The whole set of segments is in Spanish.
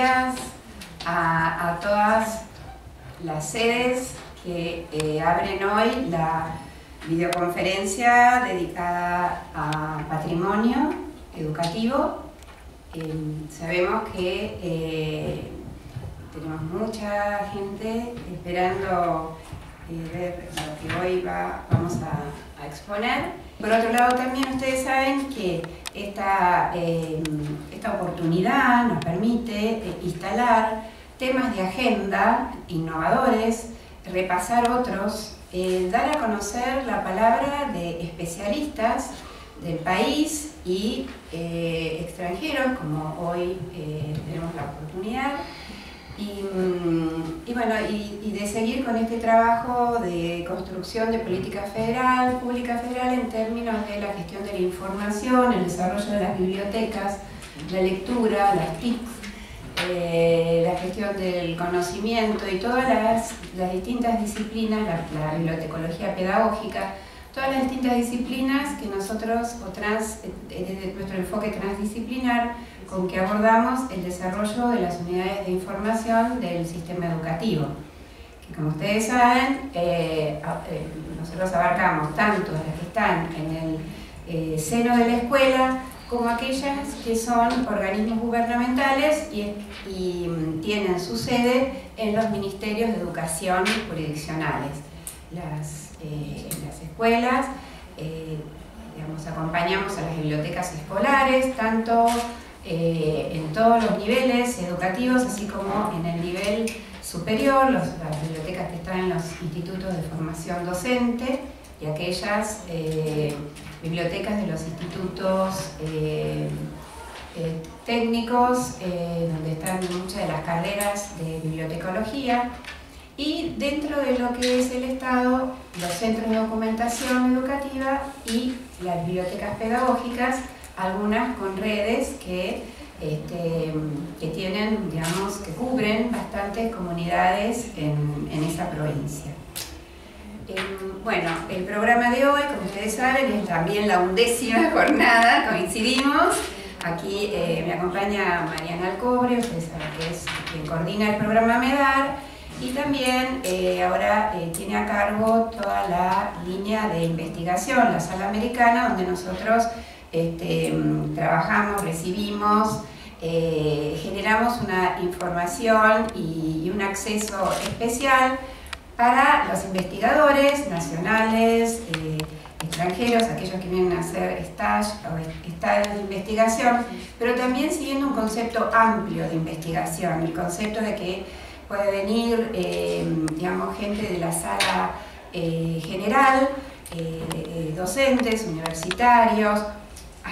a, todas las sedes que eh, abren hoy la videoconferencia dedicada a patrimonio educativo. Eh, sabemos que eh, tenemos mucha gente esperando ver lo que hoy vamos a exponer. Por otro lado, también ustedes saben que esta, eh, esta oportunidad nos permite eh, instalar temas de agenda innovadores, repasar otros, eh, dar a conocer la palabra de especialistas del país y extranjeros, como hoy tenemos la oportunidad, y, bueno, y, de seguir con este trabajo de construcción de política federal, pública federal en términos de la gestión de la información, el desarrollo de las bibliotecas, la lectura, las TIC, eh, la gestión del conocimiento y todas las, las distintas disciplinas, la, bibliotecología pedagógica, todas las distintas disciplinas que nosotros, o trans, eh, desde nuestro enfoque transdisciplinar, con que abordamos el desarrollo de las unidades de información del sistema educativo. Que como ustedes saben, eh, eh, nosotros abarcamos tanto las que están en el eh, seno de la escuela como aquellas que son organismos gubernamentales y, mm, tienen su sede en los ministerios de educación jurisdiccionales. Las, las escuelas, digamos, acompañamos a las bibliotecas escolares, tanto eh, en todos los niveles educativos, así como en el nivel superior, las bibliotecas que están en los institutos de formación docente y aquellas eh, bibliotecas de los institutos eh, técnicos, donde están muchas de las carreras de bibliotecología, y dentro de lo que es el Estado, los centros de documentación educativa y las bibliotecas pedagógicas, algunas con redes que, este, que tienen, digamos, que cubren bastantes comunidades en, esa provincia. Em, bueno, el programa de hoy, como ustedes saben, es también la undécima jornada, coincidimos. Aquí eh, me acompaña Mariana Alcobre, ustedes saben que es quien coordina el programa MEDAR, y también eh, ahora eh, tiene a cargo toda la línea de investigación, la sala americana, donde nosotros este, trabajamos, recibimos, eh, generamos una información y, un acceso especial para los investigadores nacionales, eh, extranjeros, aquellos que vienen a hacer stage o estados de investigación, pero también siguiendo un concepto amplio de investigación, el concepto de que puede venir, eh, digamos, gente de la sala general, docentes, universitarios,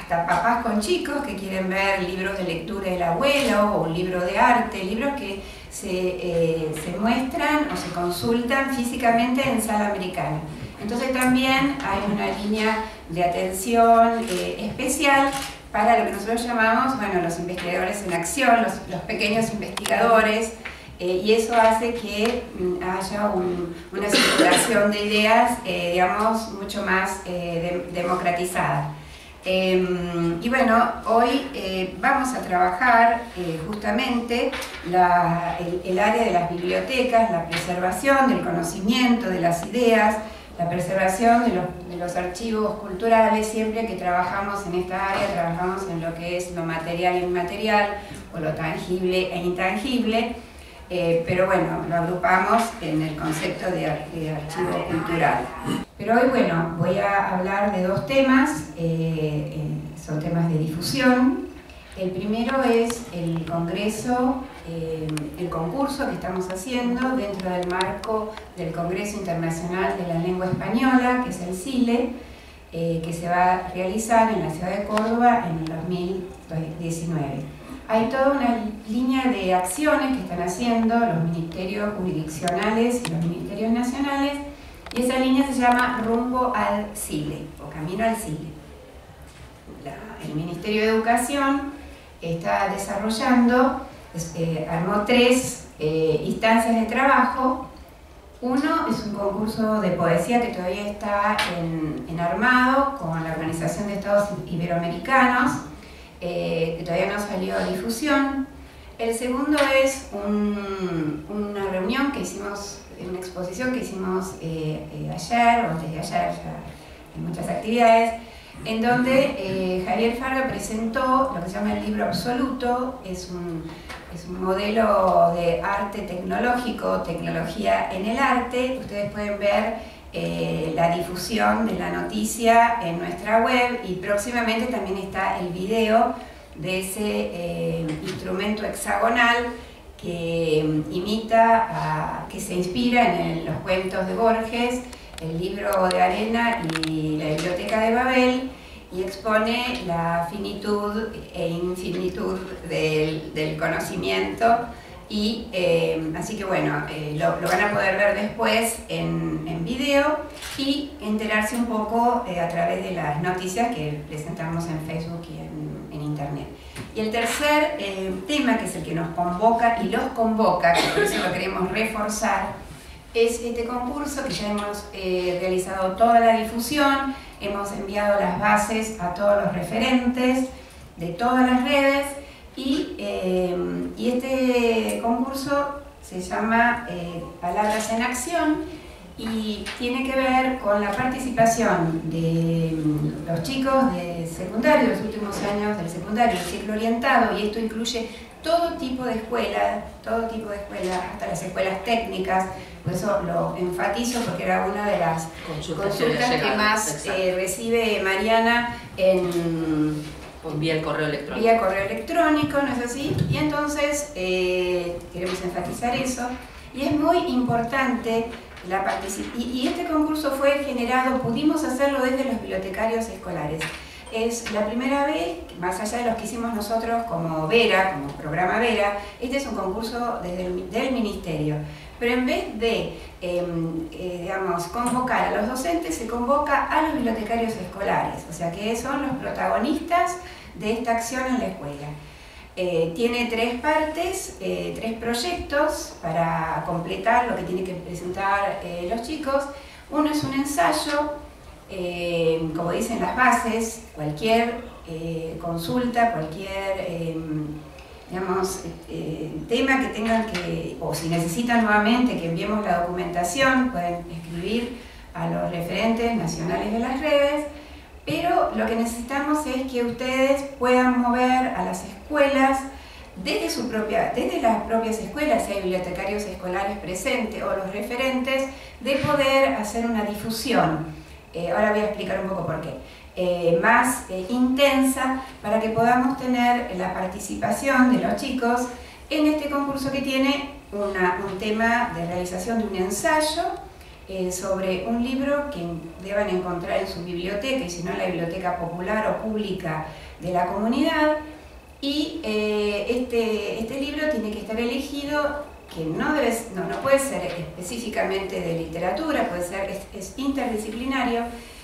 hasta papás con chicos que quieren ver libros de lectura del abuelo o un libro de arte, libros que se, eh, se muestran o se consultan físicamente en sala americana. Entonces también hay una línea de atención eh, especial para lo que nosotros llamamos, bueno, los investigadores en acción, los, los pequeños investigadores, eh, y eso hace que mm, haya una circulación de ideas, digamos, mucho más democratizada. Em, y bueno, hoy eh, vamos a trabajar eh, justamente el, área de las bibliotecas, la preservación del conocimiento, de las ideas, la preservación de los, archivos culturales. Siempre que trabajamos en esta área, trabajamos en lo que es lo material e inmaterial, o lo tangible e intangible. Eh, pero bueno, lo agrupamos en el concepto de archivo cultural. Pero hoy, bueno, voy a hablar de dos temas, eh, eh, son temas de difusión. El primero es el congreso, eh, el concurso que estamos haciendo dentro del marco del Congreso Internacional de la Lengua Española, que es el CILE, que se va a realizar en la ciudad de Córdoba en el 2019. Hay toda una línea de acciones que están haciendo los ministerios jurisdiccionales y los ministerios nacionales y esa línea se llama Rumbo al CILE o Camino al CILE. el Ministerio de Educación está desarrollando, eh, armó tres eh, instancias de trabajo. Uno es un concurso de poesía que todavía está en, armado con la Organización de Estados Iberoamericanos, eh, que todavía no salió a difusión. El segundo es una reunión que hicimos, una exposición que hicimos eh, eh, ayer o antes de ayer, ya en muchas actividades, en donde eh, Javier Farga presentó lo que se llama el libro absoluto, es un, es un modelo de arte tecnológico, tecnología en el arte. Ustedes pueden ver la difusión de la noticia en nuestra web y próximamente también está el video de ese instrumento hexagonal que mm, imita, que se inspira en los cuentos de Borges, el libro de arena y la biblioteca de Babel y expone la finitud e infinitud del, conocimiento y eh, así que bueno, eh, lo, van a poder ver después en, en video y enterarse un poco a través de las noticias que presentamos en Facebook y en Internet. Y el tercer eh, tema, que es el que nos convoca y los convoca, que por eso lo queremos reforzar, es este concurso que ya hemos eh, realizado toda la difusión, hemos enviado las bases a todos los referentes de todas las redes y, eh, y este concurso se llama Palabras en Acción y tiene que ver con la participación de mm, los chicos de secundario, los últimos años del secundario, el ciclo orientado, y esto incluye todo tipo de escuelas, todo tipo de escuelas, hasta las escuelas técnicas, por eso lo enfatizo porque era una de las consultas, que más eh, recibe Mariana en vía correo electrónico. Vía correo electrónico, ¿no es así? Y entonces eh, queremos enfatizar eso. Y es muy importante y, este concurso fue generado, pudimos hacerlo desde los bibliotecarios escolares. Es la primera vez, más allá de los que hicimos nosotros como Vera, como programa Vera, este es un concurso desde el, del ministerio. Pero en vez de, em, eh, digamos, convocar a los docentes, se convoca a los bibliotecarios escolares, o sea que son los protagonistas de esta acción en la escuela. Eh, tiene tres partes, eh, tres proyectos para completar lo que tienen que presentar eh, los chicos. Uno es un ensayo, como dicen las bases, cualquier consulta, cualquier digamos, tema que tengan que, o si necesitan nuevamente que enviemos la documentación, pueden escribir a los referentes nacionales de las redes pero lo que necesitamos es que ustedes puedan mover a las escuelas desde, su propia, desde las propias escuelas, si hay bibliotecarios escolares presentes o los referentes, de poder hacer una difusión. Eh, ahora voy a explicar un poco por qué. Eh, más eh, intensa para que podamos tener la participación de los chicos en este concurso que tiene un tema de realización de un ensayo eh, sobre un libro que deban encontrar en su biblioteca y si no en la biblioteca popular o pública de la comunidad. Y eh, este, este libro tiene que estar elegido que no, debe, no, no, puede ser específicamente de literatura, puede ser, es, interdisciplinario,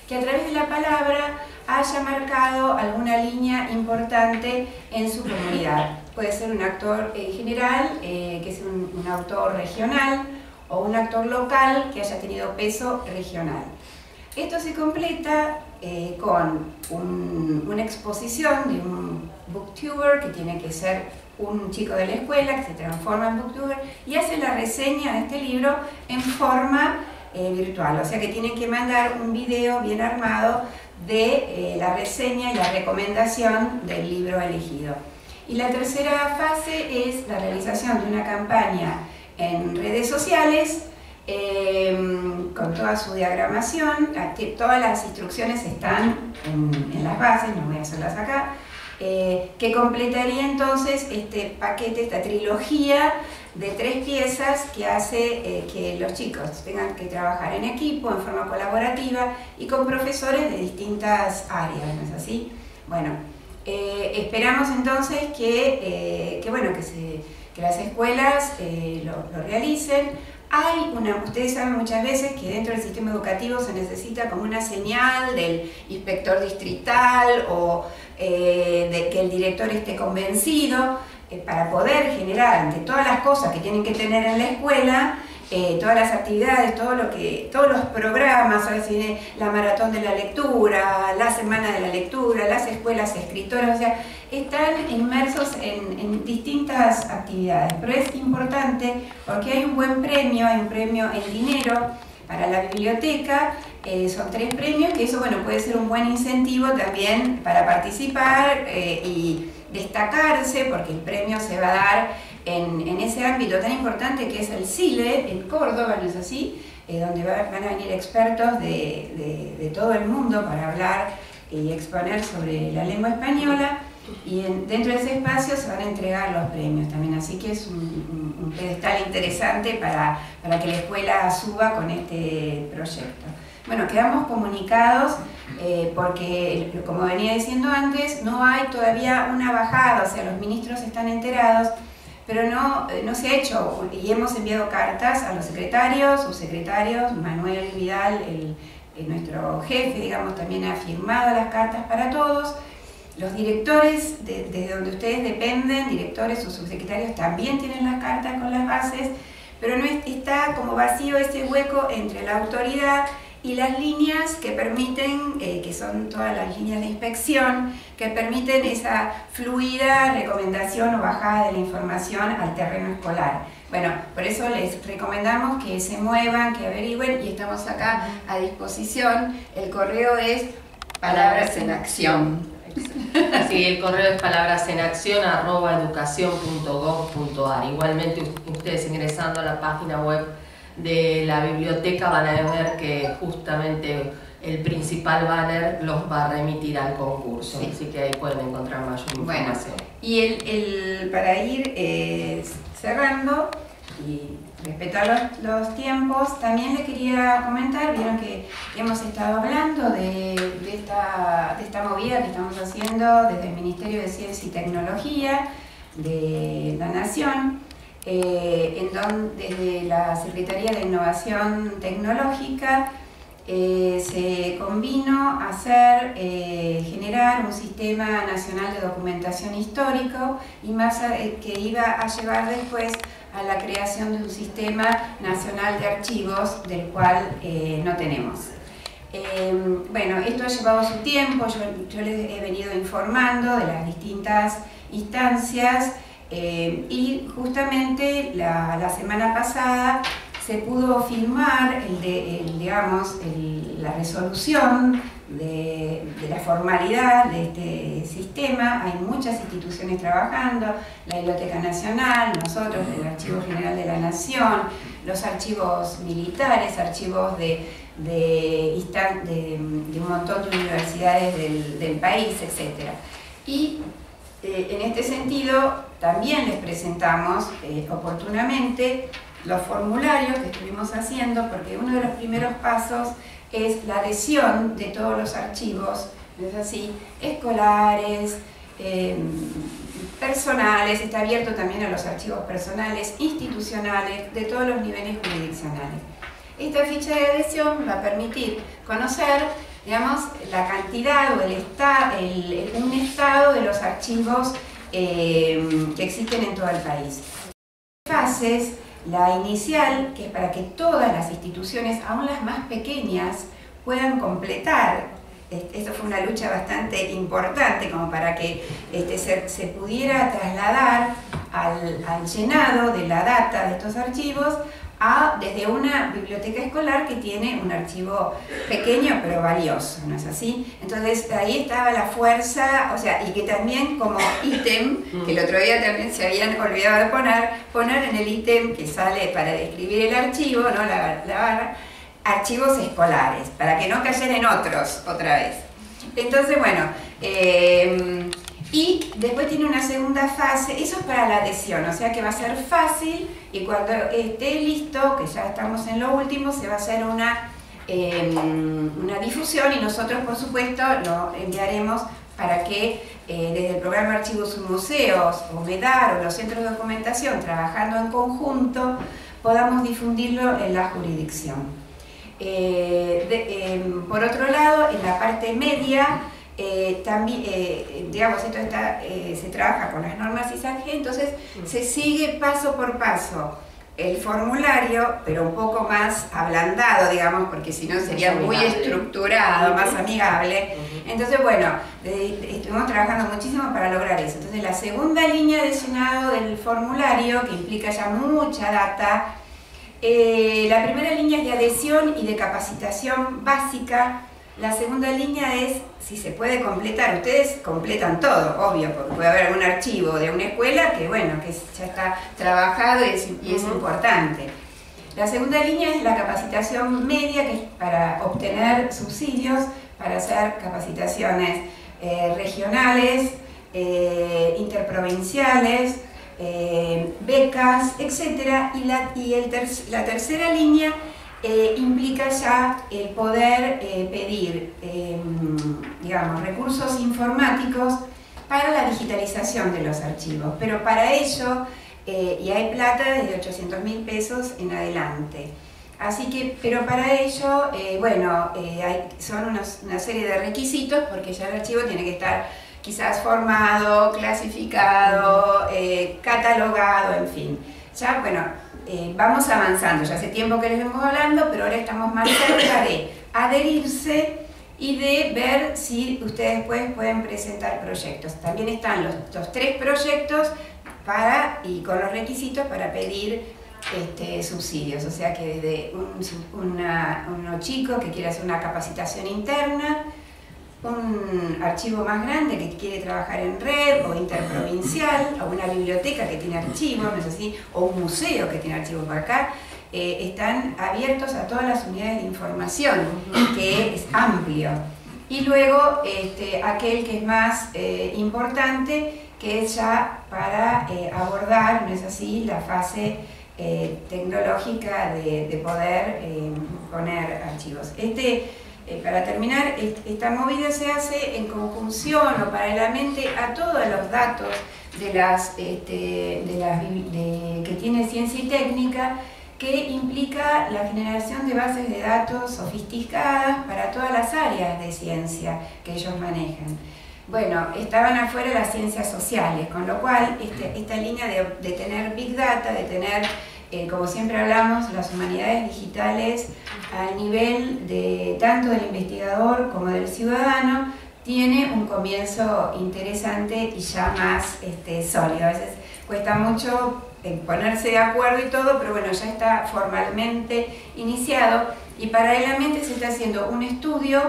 que a través de la palabra haya marcado alguna línea importante en su comunidad. Puede ser un actor en general, eh, que es un autor regional, o un actor local que haya tenido peso regional. Esto se completa eh, con una exposición de un booktuber que tiene que ser un chico de la escuela que se transforma en booktuber y hace la reseña de este libro en forma eh, virtual, o sea que tienen que mandar un video bien armado de eh, la reseña y la recomendación del libro elegido. Y la tercera fase es la realización de una campaña en redes sociales em, con toda su diagramación, todas las instrucciones están en, las bases, no voy a hacerlas acá, eh, que completaría entonces este paquete, esta trilogía de tres piezas que hace eh, que los chicos tengan que trabajar en equipo, en forma colaborativa y con profesores de distintas áreas, ¿no es así? Bueno, eh, esperamos entonces que, que bueno, que las escuelas eh, lo, realicen. Hay una, ustedes saben muchas veces que dentro del sistema educativo se necesita como una señal del inspector distrital o eh, de que el director esté convencido eh, para poder generar ante todas las cosas que tienen que tener en la escuela eh, todas las actividades, todo lo que, todos los programas, viene la maratón de la lectura, la semana de la lectura, las escuelas escritoras, o sea, están inmersos en, en distintas actividades. Pero es importante porque hay un buen premio, hay un premio en dinero para la biblioteca, eh, son tres premios, que eso bueno, puede ser un buen incentivo también para participar eh, y destacarse, porque el premio se va a dar en, en, ese ámbito tan importante que es el CILE, en Córdoba, ¿no es así? Eh, donde van a venir expertos de, todo el mundo para hablar y exponer sobre la lengua española y en, dentro de ese espacio se van a entregar los premios también, así que es un pedestal interesante para, para que la escuela suba con este proyecto. Bueno, quedamos comunicados eh, porque, como venía diciendo antes, no hay todavía una bajada, o sea, los ministros están enterados, pero no, eh, no se ha hecho y hemos enviado cartas a los secretarios, subsecretarios, Manuel Vidal, el, nuestro jefe, digamos, también ha firmado las cartas para todos. Los directores, de, desde donde ustedes dependen, directores o subsecretarios, también tienen las cartas con las bases, pero no está como vacío ese hueco entre la autoridad y las líneas que permiten, eh, que son todas las líneas de inspección, que permiten esa fluida recomendación o bajada de la información al terreno escolar. Bueno, por eso les recomendamos que se muevan, que averigüen y estamos acá a disposición. El correo es palabras en acción. Sí, el correo es palabras en acción arroba educación.gov.ar. Igualmente ustedes ingresando a la página web de la biblioteca van a ver que justamente el principal banner los va a remitir al concurso, sí. así que ahí pueden encontrar mayor información. Bueno, y el, el, para ir eh, cerrando y respetar los, los, tiempos, también le quería comentar, vieron que hemos estado hablando de, de, esta, de esta movida que estamos haciendo desde el Ministerio de Ciencia y Tecnología de la Nación, eh, en donde desde la Secretaría de Innovación Tecnológica eh, se convino a hacer, eh, generar un sistema nacional de documentación histórico y más que iba a llevar después a la creación de un sistema nacional de archivos del cual no tenemos. bueno, esto ha llevado su tiempo, yo les he venido informando de las distintas instancias eh, y justamente la, semana pasada se pudo firmar el de, digamos, la resolución de, de, la formalidad de este sistema. Hay muchas instituciones trabajando, la Biblioteca Nacional, nosotros, el Archivo General de la Nación, los archivos militares, archivos de, de, un montón de universidades del, del país, etc. Y eh, en este sentido, también les presentamos eh, oportunamente los formularios que estuvimos haciendo, porque uno de los primeros pasos es la adhesión de todos los archivos, es así, escolares, eh, personales, está abierto también a los archivos personales, institucionales, de todos los niveles jurisdiccionales. Esta ficha de adhesión va a permitir conocer digamos, la cantidad o el, esta, el, un estado de los archivos eh, que existen en todo el país. Fases, la inicial, que es para que todas las instituciones, aún las más pequeñas, puedan completar. Esto fue una lucha bastante importante como para que este, se, se pudiera trasladar al, al llenado de la data de estos archivos a, desde una biblioteca escolar que tiene un archivo pequeño pero valioso, ¿no es así? Entonces ahí estaba la fuerza, o sea, y que también como ítem, que el otro día también se habían olvidado de poner, poner en el ítem que sale para describir el archivo, ¿no? la, la barra, archivos escolares, para que no cayera en otros otra vez. Entonces, bueno, eh, y después tiene una segunda fase, eso es para la adhesión, o sea que va a ser fácil y cuando esté listo, que ya estamos en lo último, se va a hacer una, eh, una difusión y nosotros por supuesto lo enviaremos para que eh, desde el programa Archivos y Museos, o MEDAR o los centros de documentación, trabajando en conjunto, podamos difundirlo en la jurisdicción. Eh, em, por otro lado, en la parte media, eh, también, eh, digamos, esto está, eh, se trabaja con las normas ISAG, entonces mm. se sigue paso por paso el formulario, pero un poco más ablandado, digamos, porque si no sería muy estructurado, más amigable. Entonces, bueno, estuvimos trabajando muchísimo para lograr eso. Entonces, la segunda línea de llenado del formulario, que implica ya mucha data, eh, la primera línea es de adhesión y de capacitación básica. La segunda línea es si se puede completar. Ustedes completan todo, obvio, porque puede haber algún archivo de una escuela que, bueno, que ya está trabajado y es, importante. La segunda línea es la capacitación media, que es para obtener subsidios, para hacer capacitaciones eh, regionales, eh, interprovinciales, eh, becas, etc. Y, la, y la tercera línea eh, implica ya el poder eh, pedir, em, digamos, recursos informáticos para la digitalización de los archivos. Pero para ello, y hay plata desde 800 mil pesos en adelante. Así que, pero para ello, bueno, hay, son una serie de requisitos porque ya el archivo tiene que estar quizás formado, clasificado, eh, catalogado, en fin. Ya, bueno, eh, vamos avanzando, ya hace tiempo que les vengo hablando, pero ahora estamos más cerca de adherirse y de ver si ustedes después pueden presentar proyectos. También están los, tres proyectos para, y con los requisitos para pedir este, subsidios, o sea que desde un, uno chico que quiere hacer una capacitación interna, un archivo más grande que quiere trabajar en red o interprovincial, o una biblioteca que tiene archivos, ¿no es así? o un museo que tiene archivos por acá, eh, están abiertos a todas las unidades de información, que es amplio. Y luego este, aquel que es más eh, importante, que es ya para eh, abordar, ¿no es así?, la fase tecnológica de, de poder poner archivos. Este, eh, para terminar, esta movida se hace en conjunción o paralelamente a todos los datos de las, este, de que tiene ciencia y técnica, que implica la generación de bases de datos sofisticadas para todas las áreas de ciencia que ellos manejan. Bueno, estaban afuera las ciencias sociales, con lo cual este, esta línea de, de tener Big Data, de tener eh, como siempre hablamos, las humanidades digitales al nivel de tanto del investigador como del ciudadano, tiene un comienzo interesante y ya más este, sólido. A veces cuesta mucho eh, ponerse de acuerdo y todo, pero bueno, ya está formalmente iniciado y paralelamente se está haciendo un estudio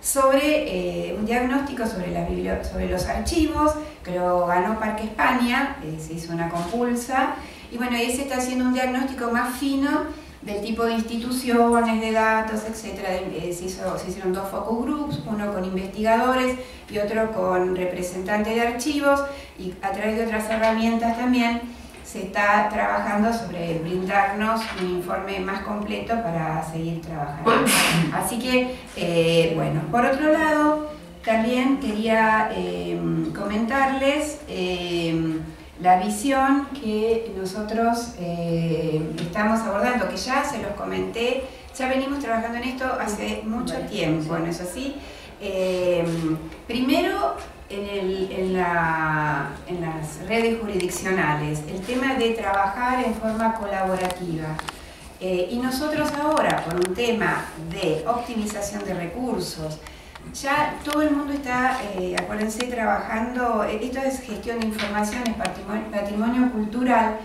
sobre eh, un diagnóstico sobre, los archivos, que lo ganó Parque España, se hizo una compulsa, y bueno, ahí se está haciendo un diagnóstico más fino del tipo de instituciones, de datos, etc. Eh, se, hicieron dos focus groups, uno con investigadores y otro con representantes de archivos y a través de otras herramientas también se está trabajando sobre brindarnos un informe más completo para seguir trabajando. Así que, eh, bueno, por otro lado, también quería eh, comentarles la visión que nosotros eh, estamos abordando, que ya se los comenté, ya venimos trabajando en esto hace mucho tiempo, ¿no es así? Eh, primero, en, las redes jurisdiccionales, el tema de trabajar en forma colaborativa. Eh, y nosotros ahora, por un tema de optimización de recursos, ya todo el mundo está, eh, acuérdense, trabajando, eh, esto es gestión de información, es patrimonio, cultural,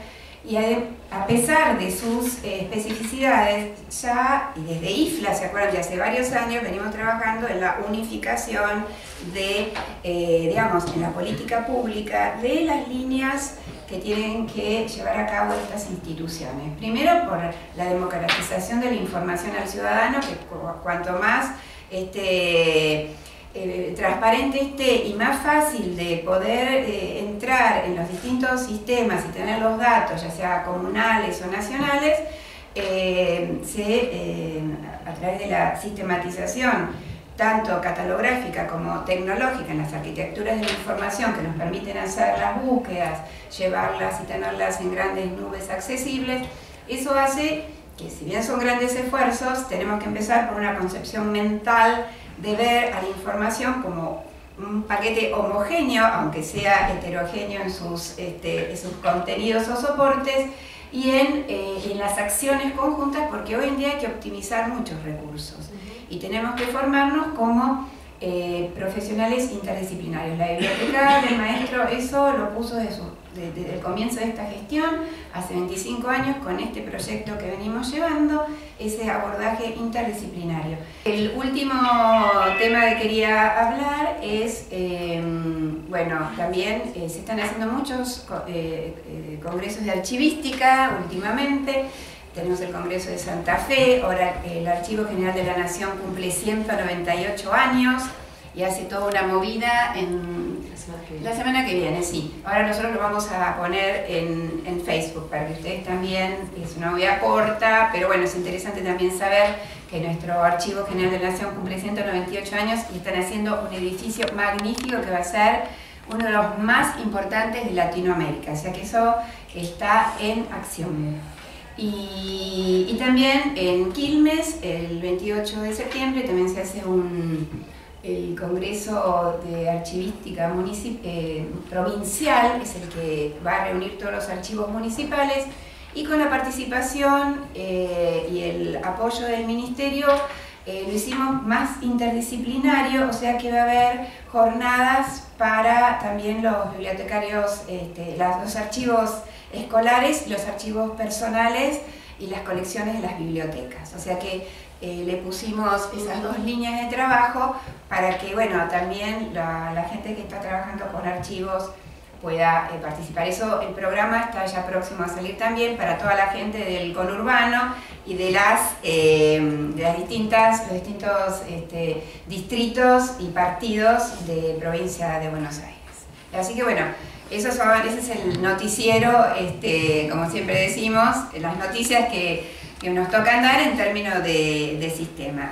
y a, pesar de sus eh, especificidades, ya, y desde IFLA, ¿se acuerdan? De hace varios años venimos trabajando en la unificación de, digamos, en la política pública de las líneas que tienen que llevar a cabo estas instituciones. Primero por la democratización de la información al ciudadano, que cuanto más este, eh, transparente esté y más fácil de poder eh, entrar en los distintos sistemas y tener los datos, ya sea comunales o nacionales, eh, a través de la sistematización tanto catalográfica como tecnológica en las arquitecturas de la información que nos permiten hacer las búsquedas, llevarlas y tenerlas en grandes nubes accesibles, eso hace que si bien son grandes esfuerzos, tenemos que empezar por una concepción mental de ver a la información como un paquete homogéneo, aunque sea heterogéneo en sus, este, sus contenidos o soportes, y en, eh, en, las acciones conjuntas, porque hoy en día hay que optimizar muchos recursos. Y tenemos que formarnos como eh, profesionales interdisciplinarios. La biblioteca del maestro eso lo puso desde, el comienzo de esta gestión, hace 25 años, con este proyecto que venimos llevando, ese abordaje interdisciplinario. El último tema que quería hablar es, em, bueno, también eh, se están haciendo muchos eh, congresos de archivística últimamente, tenemos el Congreso de Santa Fe, ahora el Archivo General de la Nación cumple 198 años y hace toda una movida en la semana que viene, sí. Ahora nosotros lo vamos a poner en, en Facebook para que ustedes también, es una movida corta, pero bueno, es interesante también saber que nuestro Archivo General de la Nación cumple 198 años y están haciendo un edificio magnífico que va a ser uno de los más importantes de Latinoamérica, o sea que eso está en acción. Y, también en Quilmes, el 28 de septiembre, también se hace un, el Congreso de Archivística eh, Provincial, es el que va a reunir todos los archivos municipales, y con la participación eh, y el apoyo del Ministerio eh, lo hicimos más interdisciplinario, o sea que va a haber jornadas para también los bibliotecarios, este, los archivos escolares, los archivos personales y las colecciones de las bibliotecas. O sea que eh, le pusimos esas dos líneas de trabajo para que, bueno, también la, gente que está trabajando con archivos pueda eh, participar. Eso, el programa está ya próximo a salir también para toda la gente del conurbano y de las, eh, de las distintas, los distintos este, distritos y partidos de provincia de Buenos Aires. Así que bueno, eso ese es el noticiero, este, como siempre decimos, las noticias que, nos tocan dar en términos de sistema.